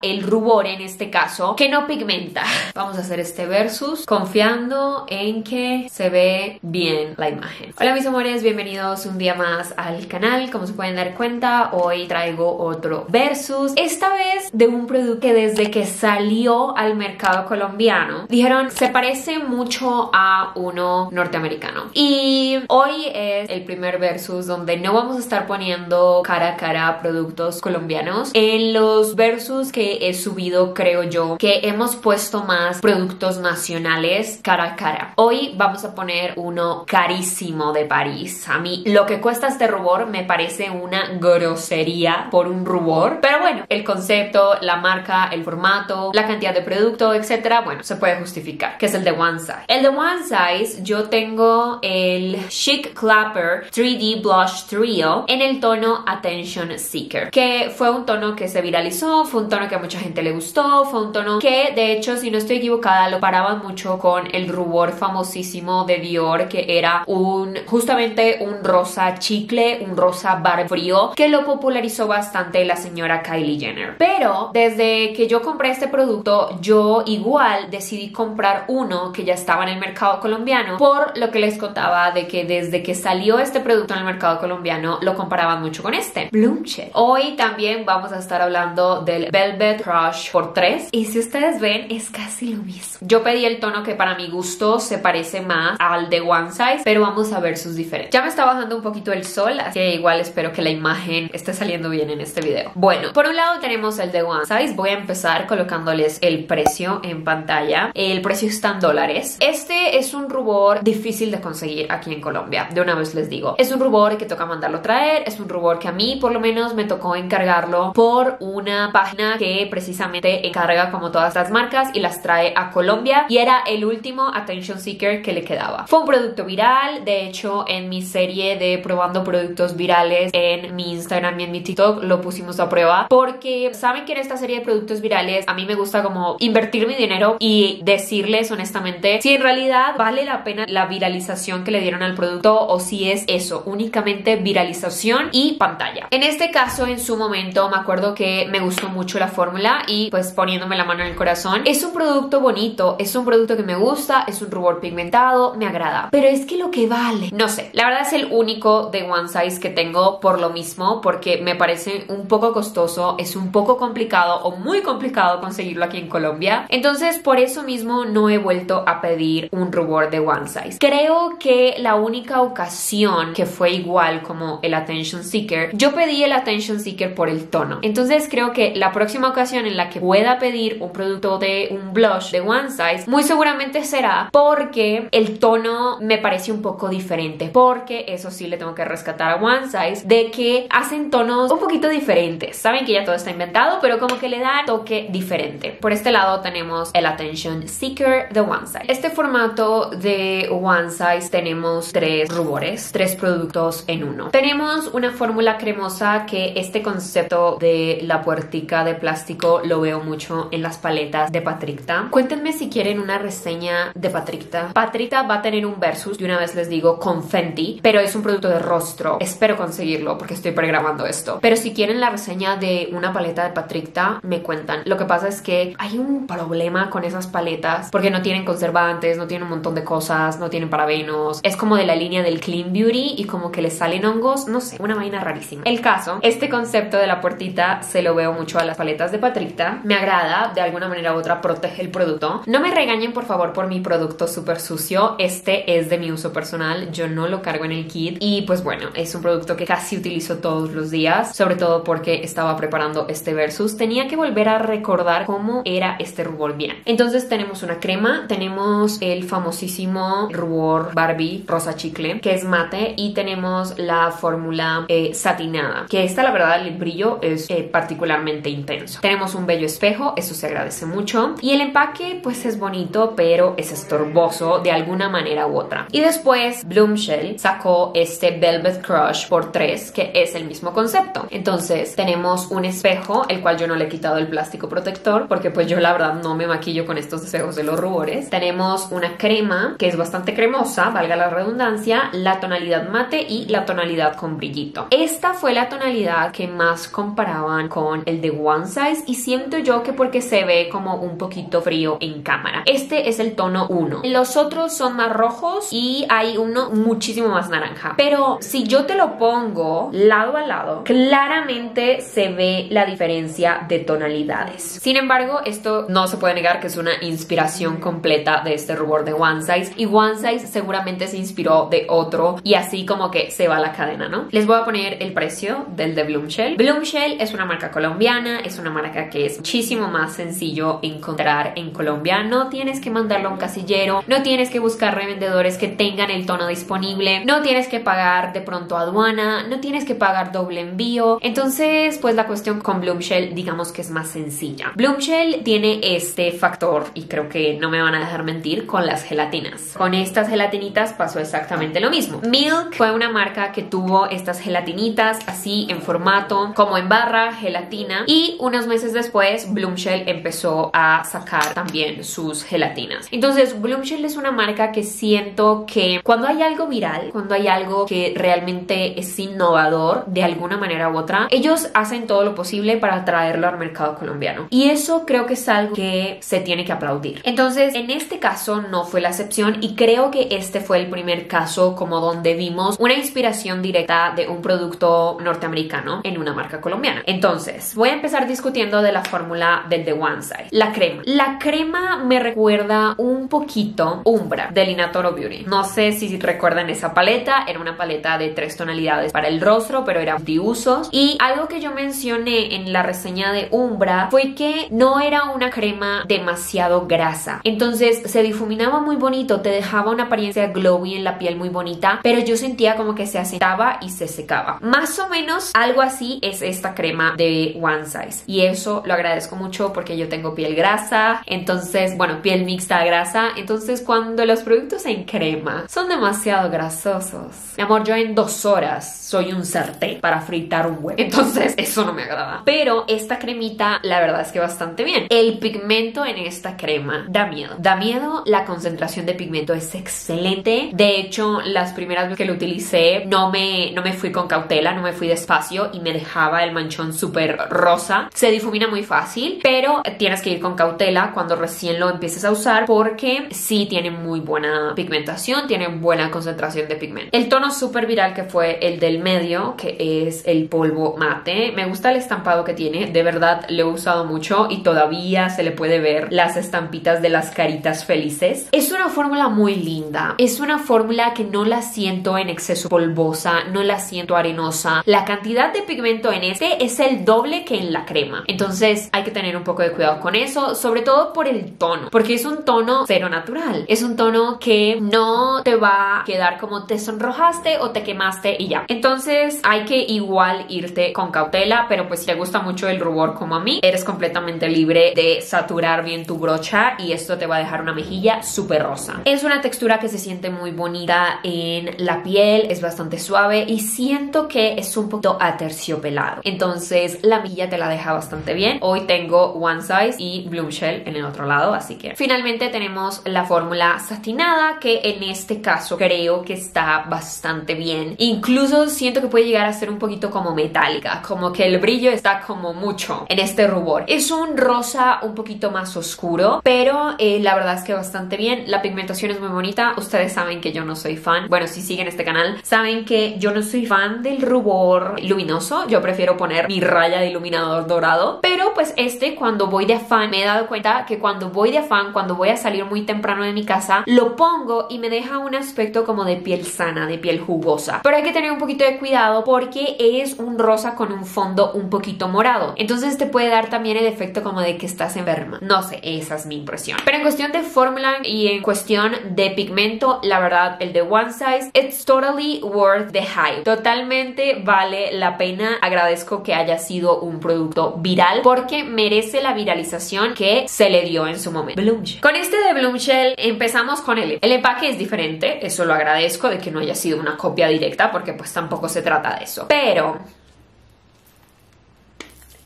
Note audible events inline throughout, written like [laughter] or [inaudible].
el rubor en este caso que no pigmenta. [laughs] Vamos a hacer este versus confiando en que se ve bien la imagen. Hola mis amores, bienvenidos un día más al canal. Como se pueden dar cuenta, hoy traigo otro versus. Esta vez de un producto que desde que salió al mercado colombiano dijeron se parece mucho a uno norteamericano. Y hoy es el primer versus donde no vamos a estar poniendo cara a cara productos colombianos. En los versus que he subido, creo yo, que hemos puesto más productos nacionales cara a cara. Hoy vamos a poner uno carísimo de París. A mí lo que cuesta este rubor me parece una grosería por un rubor. Pero bueno, el concepto, la marca, el formato, la cantidad de producto, etcétera, bueno, se puede justificar, que es el de One Size. El de One Size, yo tengo el Chic Clapper 3D Blush Trio en el tono Attention Seeker, que fue un tono que se viralizó, fue un tono que mucha gente le gustó, fue un tono que de hecho si no estoy equivocada lo paraban mucho con el rubor famosísimo de Dior que era un justamente un rosa chicle, un rosa bar frío que lo popularizó bastante la señora Kylie Jenner. Pero desde que yo compré este producto yo igual decidí comprar uno que ya estaba en el mercado colombiano por lo que les contaba de que desde que salió este producto en el mercado colombiano lo comparaban mucho con este Bloomshed. Hoy también vamos a estar hablando del Velvet Crush por 3 y si ustedes ven es casi lo mismo. Yo pedí el tono que para mi gusto se parece más al de One Size, pero vamos a ver sus diferencias. Ya me está bajando un poquito el sol, así que igual espero que la imagen esté saliendo bien en este video. Bueno, por un lado tenemos el de One Size, voy a empezar colocándoles el precio en pantalla. El precio está en dólares. Este es un rubor difícil de conseguir aquí en Colombia, de una vez les digo. Es un rubor que toca mandarlo traer, es un rubor que a mí por lo menos me tocó encargarlo por una página que precisamente encarga como todas las marcas y las trae a Colombia y era el último attention seeker que le quedaba. Fue un producto viral, de hecho en mi serie de probando productos virales en mi Instagram y en mi TikTok lo pusimos a prueba porque saben que en esta serie de productos virales a mí me gusta como invertir mi dinero y decirles honestamente si en realidad vale la pena la viralización que le dieron al producto o si es eso, únicamente viralización y pantalla. En este caso en su momento me acuerdo que me gustó mucho la forma y pues poniéndome la mano en el corazón. Es un producto bonito, es un producto que me gusta, es un rubor pigmentado, me agrada. Pero es que lo que vale, no sé, la verdad es el único de One Size que tengo por lo mismo, porque me parece un poco costoso, es un poco complicado o muy complicado conseguirlo aquí en Colombia. Entonces por eso mismo no he vuelto a pedir un rubor de One Size. Creo que la única ocasión que fue igual como el Attention Seeker, yo pedí el Attention Seeker por el tono. Entonces creo que la próxima ocasión en la que pueda pedir un producto de un blush de One Size, muy seguramente será porque el tono me parece un poco diferente. Porque eso sí le tengo que rescatar a One Size de que hacen tonos un poquito diferentes. Saben que ya todo está inventado, pero como que le da toque diferente. Por este lado tenemos el Attention Seeker de One Size. Este formato de One Size tenemos tres rubores, tres productos en uno. Tenemos una fórmula cremosa que este concepto de la puertica de plástico lo veo mucho en las paletas de Patricta. Cuéntenme si quieren una reseña de Patricta. Patricta va a tener un versus, de una vez les digo, con Fenty, pero es un producto de rostro. Espero conseguirlo porque estoy pregrabando esto. Pero si quieren la reseña de una paleta de Patricta, me cuentan. Lo que pasa es que hay un problema con esas paletas porque no tienen conservantes, no tienen un montón de cosas, no tienen parabenos. Es como de la línea del Clean Beauty y como que le salen hongos, no sé, una vaina rarísima. El caso, este concepto de la puertita se lo veo mucho a las paletas de Patricta. Me agrada, de alguna manera u otra protege el producto. No me regañen por favor por mi producto súper sucio. Este es de mi uso personal, yo no lo cargo en el kit. Y pues bueno, es un producto que casi utilizo todos los días, sobre todo porque estaba preparando este versus. Tenía que volver a recordar cómo era este rubor bien. Entonces tenemos una crema, tenemos el famosísimo rubor Barbie rosa chicle, que es mate, y tenemos la fórmula eh, satinada, que esta la verdad el brillo es eh, particularmente intenso. Tenemos un bello espejo, eso se agradece mucho. Y el empaque pues es bonito, pero es estorboso de alguna manera u otra. Y después Bloomshell sacó este Velvet Crush por 3, que es el mismo concepto. Entonces tenemos un espejo, el cual yo no le he quitado el plástico protector, porque pues yo la verdad no me maquillo con estos espejos de los rubores. Tenemos una crema que es bastante cremosa, valga la redundancia, la tonalidad mate y la tonalidad con brillito. Esta fue la tonalidad que más comparaban con el de One Side Y siento yo que porque se ve como un poquito frío en cámara. Este es el tono 1. Los otros son más rojos y hay uno muchísimo más naranja. Pero si yo te lo pongo lado a lado, claramente se ve la diferencia de tonalidades. Sin embargo, esto no se puede negar que es una inspiración completa de este rubor de One Size y One Size seguramente se inspiró de otro y así como que se va la cadena, ¿no? Les voy a poner el precio del de Bloomshell. Bloomshell es una marca colombiana, es una marca que es muchísimo más sencillo encontrar en Colombia. No tienes que mandarlo a un casillero, no tienes que buscar revendedores que tengan el tono disponible, no tienes que pagar de pronto aduana, no tienes que pagar doble envío. Entonces, pues la cuestión con Bloomshell digamos que es más sencilla. Bloomshell tiene este factor y creo que no me van a dejar mentir con las gelatinas. Con estas gelatinitas pasó exactamente lo mismo. Milk fue una marca que tuvo estas gelatinitas así en formato como en barra, gelatina y unos meses después Bloomshell empezó a sacar también sus gelatinas. Entonces Bloomshell es una marca que siento que cuando hay algo viral, cuando hay algo que realmente es innovador de alguna manera u otra, ellos hacen todo lo posible para traerlo al mercado colombiano. Y eso creo que es algo que se tiene que aplaudir. Entonces, en este caso no fue la excepción y creo que este fue el primer caso como donde vimos una inspiración directa de un producto norteamericano en una marca colombiana. Entonces, voy a empezar discutiendo de la fórmula del The One Side. La crema. La crema me recuerda un poquito Umbra de Linatoro Beauty. No sé si recuerdan esa paleta, era una paleta de tres tonalidades para el rostro, pero era multiusos. Y algo que yo mencioné en la reseña de Umbra fue que no era una crema demasiado grasa. Entonces se difuminaba muy bonito, te dejaba una apariencia glowy en la piel muy bonita, pero yo sentía como que se asentaba y se secaba. Más o menos algo así es esta crema de One Size. Y eso lo agradezco mucho porque yo tengo piel grasa, entonces, bueno, piel mixta grasa. Entonces cuando los productos en crema son demasiado grasosos, mi amor, yo en dos horas soy un sartén para fritar un huevo. Entonces [laughs] eso no me agrada. Pero esta cremita, la verdad es que bastante bien. El pigmento en esta crema da miedo. Da miedo, la concentración de pigmento es excelente. De hecho, las primeras veces que lo utilicé no me, no me fui con cautela, no me fui despacio y me dejaba el manchón súper rosa. Se difumina muy fácil, pero tienes que ir con cautela cuando recién lo empieces a usar porque sí tiene muy buena pigmentación, tiene buena concentración de pigmento. El tono súper viral que fue el del medio, que es el polvo mate. Me gusta el estampado que tiene, de verdad lo he usado mucho y todavía se le puede ver las estampitas de las caritas felices. Es una fórmula muy linda, es una fórmula que no la siento en exceso polvosa, no la siento arenosa. La cantidad de pigmento en este es el doble que en la crema. Entonces hay que tener un poco de cuidado con eso, sobre todo por el tono, porque es un tono cero natural. Es un tono que no te va a quedar como te sonrojaste o te quemaste y ya. Entonces hay que igual irte con cautela, pero pues si te gusta mucho el rubor como a mí, eres completamente libre de saturar bien tu brocha y esto te va a dejar una mejilla súper rosa. Es una textura que se siente muy bonita en la piel, es bastante suave y siento que es un poquito aterciopelado. Entonces la mejilla te la deja bastante bien. Hoy tengo One Size y Bloom Shell en el otro lado, así que finalmente tenemos la fórmula satinada que en este caso creo que está bastante bien. Incluso siento que puede llegar a ser un poquito como metálica, como que el brillo está como mucho en este rubor. Es un rosa un poquito más oscuro, pero eh, la verdad es que bastante bien. La pigmentación es muy bonita. Ustedes saben que yo no soy fan. Bueno, si siguen este canal, saben que yo no soy fan del rubor luminoso. Yo prefiero poner mi raya de iluminador dorado. Pero pues este, cuando voy de afán, me he dado cuenta que cuando voy de afán, cuando voy a salir muy temprano de mi casa, lo pongo y me deja un aspecto como de piel sana, de piel jugosa. Pero hay que tener un poquito de cuidado porque es un rosa con un fondo un poquito morado. Entonces te puede dar también el efecto como de que estás enferma. No sé, esa es mi impresión. Pero en cuestión de fórmula y en cuestión de pigmento, la verdad, el de One Size, it's totally worth the hype. Totalmente vale la pena. Agradezco que haya sido un producto viral porque merece la viralización que se le dio en su momento. Bloomshell. Con este de Bloomshell empezamos con el, el empaque es diferente, eso lo agradezco de que no haya sido una copia directa porque pues tampoco se trata de eso. Pero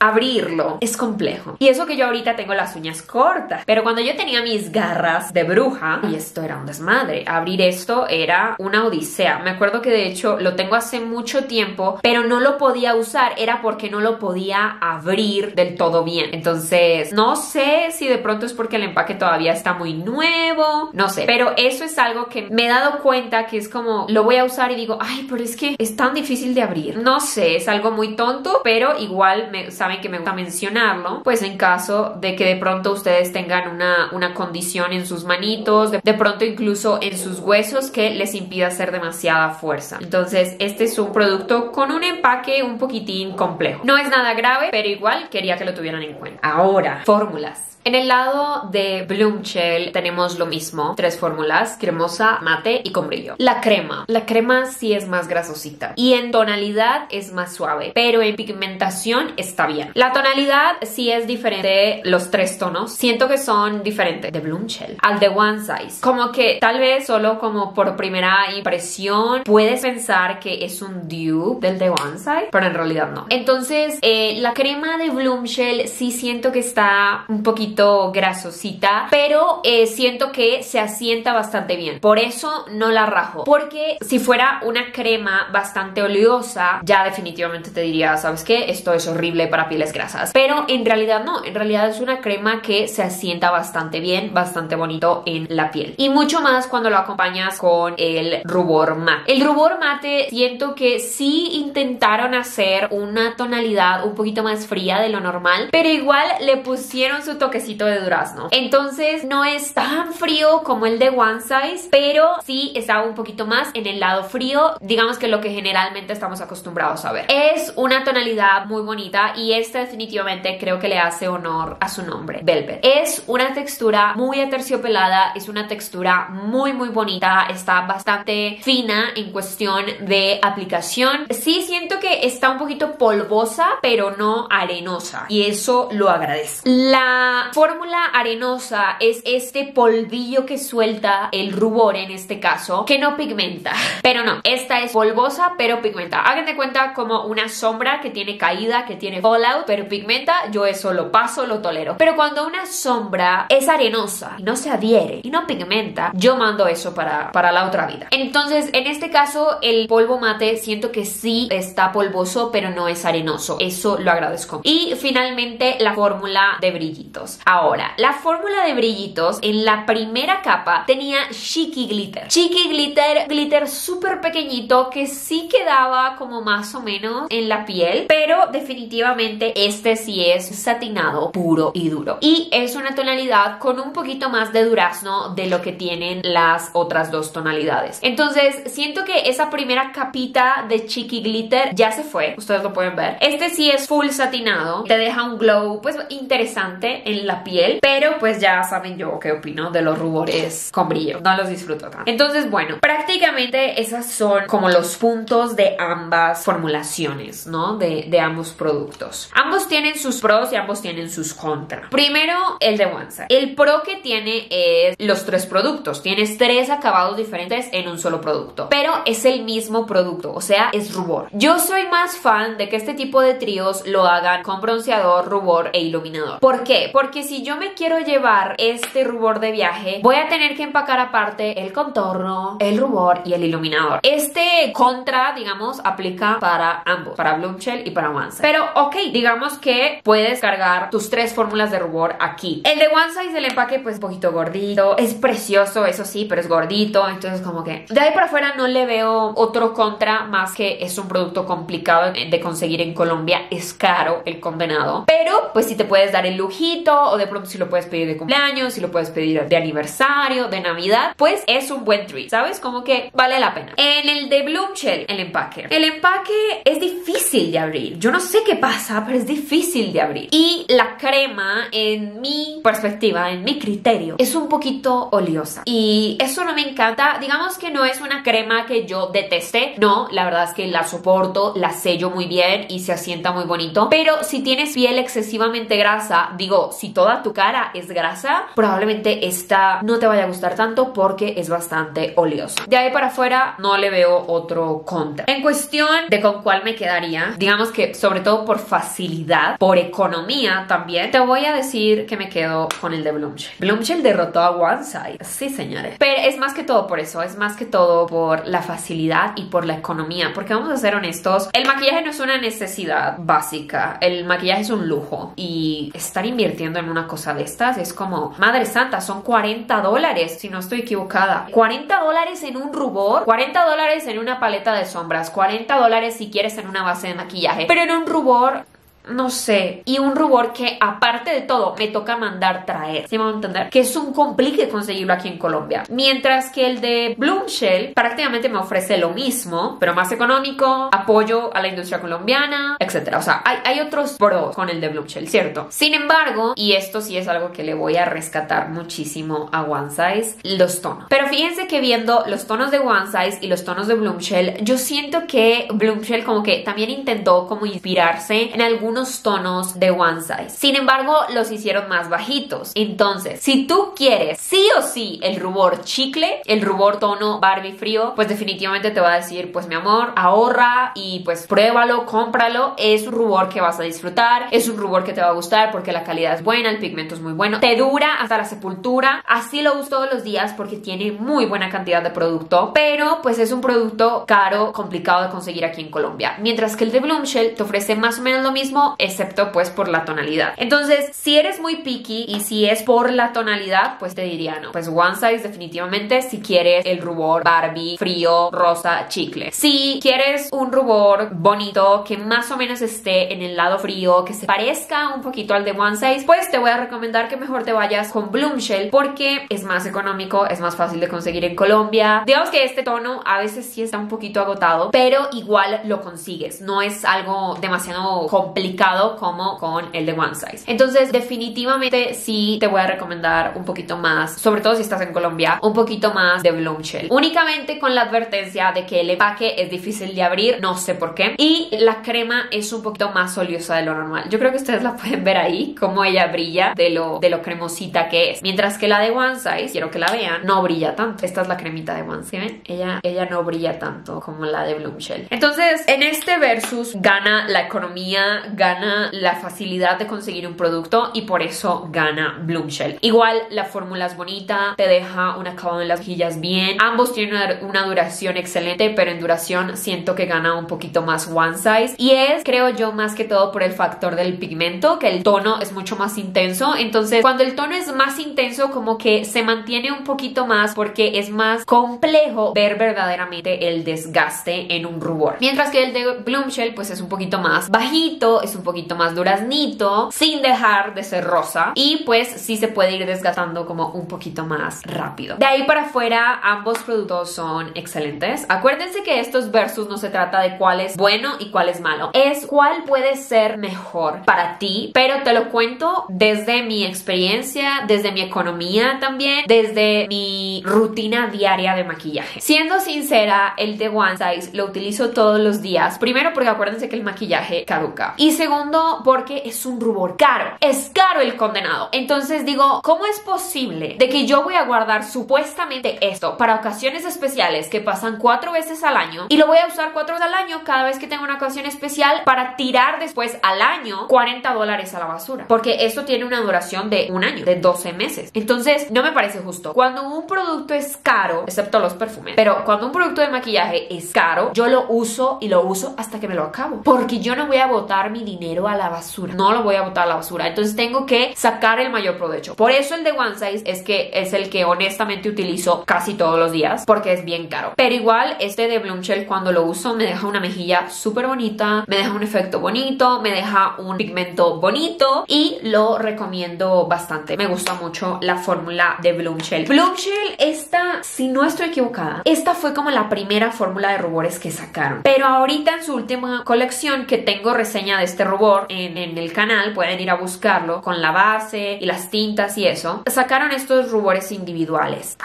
abrirlo es complejo. Y eso que yo ahorita tengo las uñas cortas, pero cuando yo tenía mis garras de bruja, y esto era un desmadre, abrir esto era una odisea. Me acuerdo que de hecho lo tengo hace mucho tiempo, pero no lo podía usar, era porque no lo podía abrir del todo bien. Entonces, no sé si de pronto es porque el empaque todavía está muy nuevo, no sé, pero eso es algo que me he dado cuenta que es como lo voy a usar y digo, ay, pero es que es tan difícil de abrir. No sé, es algo muy tonto, pero igual me, que me gusta mencionarlo, pues en caso de que de pronto ustedes tengan una, una condición en sus manitos, de, de pronto incluso en sus huesos que les impida hacer demasiada fuerza. Entonces, este es un producto con un empaque un poquitín complejo. No es nada grave, pero igual quería que lo tuvieran en cuenta. Ahora, fórmulas. En el lado de Bloom Shell tenemos lo mismo, tres fórmulas, cremosa, mate y con brillo. La crema, la crema sí es más grasosita y en tonalidad es más suave, pero en pigmentación está bien. La tonalidad sí es diferente, los tres tonos, siento que son diferentes de Bloom Shell al de One Size. Como que tal vez solo como por primera impresión puedes pensar que es un dupe del de One Size, pero en realidad no. Entonces, eh, la crema de Bloom Shell sí siento que está un poquito grasosita, pero eh, siento que se asienta bastante bien. Por eso no la rajo. Porque si fuera una crema bastante oleosa, ya definitivamente te diría, ¿sabes qué? Esto es horrible para pieles grasas. Pero en realidad no, en realidad es una crema que se asienta bastante bien, bastante bonito en la piel. Y mucho más cuando lo acompañas con el rubor mate. El rubor mate siento que sí intentaron hacer una tonalidad un poquito más fría de lo normal, pero igual le pusieron su toque de durazno. Entonces no es tan frío como el de One Size, pero sí está un poquito más en el lado frío, digamos que lo que generalmente estamos acostumbrados a ver. Es una tonalidad muy bonita y esta definitivamente creo que le hace honor a su nombre, Velvet. Es una textura muy aterciopelada, es una textura muy muy bonita, está bastante fina en cuestión de aplicación. Sí siento que está un poquito polvosa, pero no arenosa y eso lo agradezco. La fórmula arenosa es este polvillo que suelta el rubor en este caso, que no pigmenta. [laughs] Pero no, esta es polvosa pero pigmenta. Hagan de cuenta como una sombra que tiene caída, que tiene fallout, pero pigmenta, yo eso lo paso, lo tolero. Pero cuando una sombra es arenosa y no se adhiere y no pigmenta, yo mando eso para, para la otra vida. Entonces, en este caso, el polvo mate siento que sí está polvoso, pero no es arenoso. Eso lo agradezco. Y finalmente, la fórmula de brillitos. Ahora, la fórmula de brillitos en la primera capa tenía Chiqui Glitter. Chiqui Glitter, glitter súper pequeñito que sí quedaba como más o menos en la piel, pero definitivamente este sí es satinado puro y duro. Y es una tonalidad con un poquito más de durazno de lo que tienen las otras dos tonalidades. Entonces, siento que esa primera capita de Chiqui Glitter ya se fue, ustedes lo pueden ver. Este sí es full satinado, te deja un glow pues interesante en la piel, pero pues ya saben yo qué opino de los rubores con brillo, no los disfruto tanto. Entonces, bueno, prácticamente esas son como los puntos de ambas formulaciones, ¿no? De, de ambos productos. Ambos tienen sus pros y ambos tienen sus contras. Primero, el de One El pro que tiene es los tres productos. Tienes tres acabados diferentes en un solo producto, pero es el mismo producto, o sea, es rubor. Yo soy más fan de que este tipo de tríos lo hagan con bronceador, rubor e iluminador. ¿Por qué? Porque si yo me quiero llevar este rubor de viaje, voy a tener que empacar aparte el contorno, el rubor y el iluminador. Este contra, digamos, aplica para ambos, para Bloom Shell y para One Size. Pero, ok, digamos que puedes cargar tus tres fórmulas de rubor aquí. El de One Size, el empaque, pues un poquito gordito. Es precioso, eso sí, pero es gordito. Entonces, como que de ahí para afuera no le veo otro contra más que es un producto complicado de conseguir en Colombia. Es caro el condenado. Pero, pues si te puedes dar el lujito o de pronto si lo puedes pedir de cumpleaños, si lo puedes pedir de aniversario, de Navidad, pues es un buen treat, ¿sabes? Como que vale la pena. En el de Bloom Shell, el empaque. El empaque es difícil de abrir. Yo no sé qué pasa, pero es difícil de abrir. Y la crema, en mi perspectiva, en mi criterio, es un poquito oleosa. Y eso no me encanta. Digamos que no es una crema que yo deteste. No, la verdad es que la soporto, la sello muy bien y se asienta muy bonito. Pero si tienes piel excesivamente grasa, digo, si toda tu cara es grasa, probablemente esta no te vaya a gustar tanto porque es bastante oleoso. De ahí para afuera no le veo otro contra. En cuestión de con cuál me quedaría, digamos que sobre todo por facilidad facilidad, por economía también, te voy a decir que me quedo con el de Bloomshell. Bloomshell derrotó a One Side. Sí, señores. Pero es más que todo por eso, es más que todo por la facilidad y por la economía, porque vamos a ser honestos, el maquillaje no es una necesidad básica, el maquillaje es un lujo y estar invirtiendo en una cosa de estas es como, madre santa, son 40 dólares, si no estoy equivocada. 40 dólares en un rubor, 40 dólares en una paleta de sombras, 40 dólares si quieres en una base de maquillaje, pero en un rubor no sé, y un rubor que aparte de todo me toca mandar traer, ¿sí me van a entender? Que es un complique conseguirlo aquí en Colombia. Mientras que el de Bloomshell prácticamente me ofrece lo mismo, pero más económico, apoyo a la industria colombiana, etc. O sea, hay, otros pros con el de Bloomshell, ¿cierto? Sin embargo, y esto sí es algo que le voy a rescatar muchísimo a One Size, los tonos. Pero fíjense que viendo los tonos de One Size y los tonos de Bloomshell, yo siento que Bloomshell como que también intentó como inspirarse en algún unos tonos de One Size. Sin embargo, los hicieron más bajitos. Entonces, si tú quieres sí o sí el rubor chicle, el rubor tono Barbie frío, pues definitivamente te va a decir, pues mi amor, ahorra y pues pruébalo, cómpralo. Es un rubor que vas a disfrutar, es un rubor que te va a gustar porque la calidad es buena, el pigmento es muy bueno, te dura hasta la sepultura. Así lo uso todos los días porque tiene muy buena cantidad de producto, pero pues es un producto caro, complicado de conseguir aquí en Colombia. Mientras que el de Bloomshell te ofrece más o menos lo mismo excepto pues por la tonalidad. Entonces, si eres muy picky y si es por la tonalidad, pues te diría no. Pues One Size definitivamente si quieres el rubor Barbie, frío, rosa, chicle. Si quieres un rubor bonito que más o menos esté en el lado frío, que se parezca un poquito al de One Size, pues te voy a recomendar que mejor te vayas con Bloomshell porque es más económico, es más fácil de conseguir en Colombia. Digamos que este tono a veces sí está un poquito agotado, pero igual lo consigues. No es algo demasiado complicado como con el de One Size. Entonces, definitivamente sí te voy a recomendar un poquito más, sobre todo si estás en Colombia, un poquito más de Bloomshell. Únicamente con la advertencia de que el empaque es difícil de abrir, no sé por qué. Y la crema es un poquito más oleosa de lo normal. Yo creo que ustedes la [laughs] pueden ver ahí, como ella brilla de lo, de lo cremosita que es. Mientras que la de One Size, quiero que la vean, no brilla tanto. Esta es la cremita de One Size, ¿ven? Ella, ella no brilla tanto como la de Bloomshell. Entonces, en este versus gana la economía, gana la facilidad de conseguir un producto y por eso gana Bloomshell. Igual la fórmula es bonita, te deja un acabado en las mejillas bien. Ambos tienen una, duración excelente, pero en duración siento que gana un poquito más One Size. Y es, creo yo, más que todo por el factor del pigmento, que el tono es mucho más intenso. Entonces, cuando el tono es más intenso, como que se mantiene un poquito más porque es más complejo ver verdaderamente el desgaste en un rubor. Mientras que el de Bloomshell, pues es un poquito más bajito, es un poquito más duraznito, sin dejar de ser rosa. Y pues sí se puede ir desgastando como un poquito más rápido. De ahí para afuera, ambos productos son excelentes. Acuérdense que estos versus no se trata de cuál es bueno y cuál es malo. Es cuál puede ser mejor para ti, pero te lo cuento desde mi experiencia, desde mi economía también, desde mi rutina diaria de maquillaje. Siendo sincera, el de One Size lo utilizo todos los días. Primero porque acuérdense que el maquillaje caduca. Y segundo, porque es un rubor caro. Es caro el condenado. Entonces digo, ¿cómo es posible de que yo voy a guardar supuestamente esto para ocasiones especiales que pasan cuatro veces al año y lo voy a usar cuatro veces al año cada vez que tengo una ocasión especial para tirar después al año 40 dólares a la basura? Porque esto tiene una duración de un año, de 12 meses. Entonces, no me parece justo. Cuando un producto es caro, excepto los perfumes, pero cuando un producto de maquillaje es caro, yo lo uso y lo uso hasta que me lo acabo. Porque yo no voy a botar mi dinero a la basura. No lo voy a botar a la basura. Entonces tengo que sacar el mayor provecho. Por eso el de One Size es que es el que honestamente utilizo casi todos los días porque es bien caro. Pero igual este de Bloomshell cuando lo uso me deja una mejilla súper bonita, me deja un efecto bonito, me deja un pigmento bonito y lo recomiendo bastante. Me gusta mucho la fórmula de Bloomshell. Bloomshell esta, si no estoy equivocada, esta fue como la primera fórmula de rubores que sacaron. Pero ahorita en su última colección que tengo reseña de este rubor en, el canal, pueden ir a buscarlo con la base y las tintas y eso, sacaron estos rubores individuales.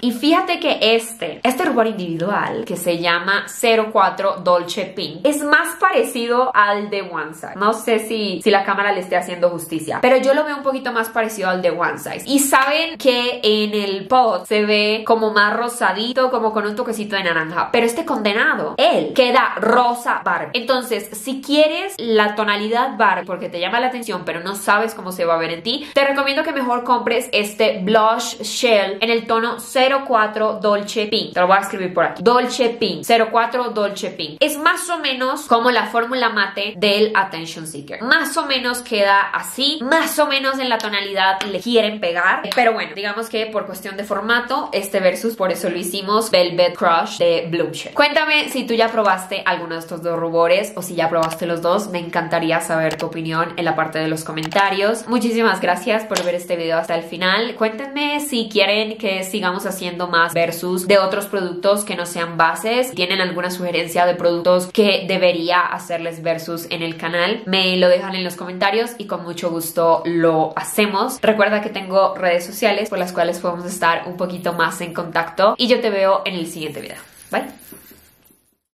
Y fíjate que este, este rubor individual que se llama 04 Dolce Pink es más parecido al de One Size. No sé si, si la cámara le esté haciendo justicia, pero yo lo veo un poquito más parecido al de One Size. Y saben que en el pot se ve como más rosadito, como con un toquecito de naranja, pero este condenado, él queda rosa Barbie. Entonces, si quieres la tonalidad Barbie porque te llama la atención, pero no sabes cómo se va a ver en ti, te recomiendo que mejor compres este blush shell en el tono 04 Dolce Pink. Te lo voy a escribir por aquí. Dolce Pink, 04 Dolce Pink. Es más o menos como la fórmula mate del Attention Seeker. Más o menos queda así, más o menos en la tonalidad le quieren pegar, pero bueno, digamos que por cuestión de formato, este versus por eso lo hicimos Velvet Crush de Bloomshell. Cuéntame si tú ya probaste alguno de estos dos rubores o si ya probaste los dos, me encantaría saber tu opinión en la parte de los comentarios. Muchísimas gracias por ver este video hasta el final. Cuéntenme si quieren que sigamos haciendo más versus de otros productos que no sean bases. ¿Tienen alguna sugerencia de productos que debería hacerles versus en el canal? Me lo dejan en los comentarios y con mucho gusto lo hacemos. Recuerda que tengo redes sociales por las cuales podemos estar un poquito más en contacto y yo te veo en el siguiente video. Bye.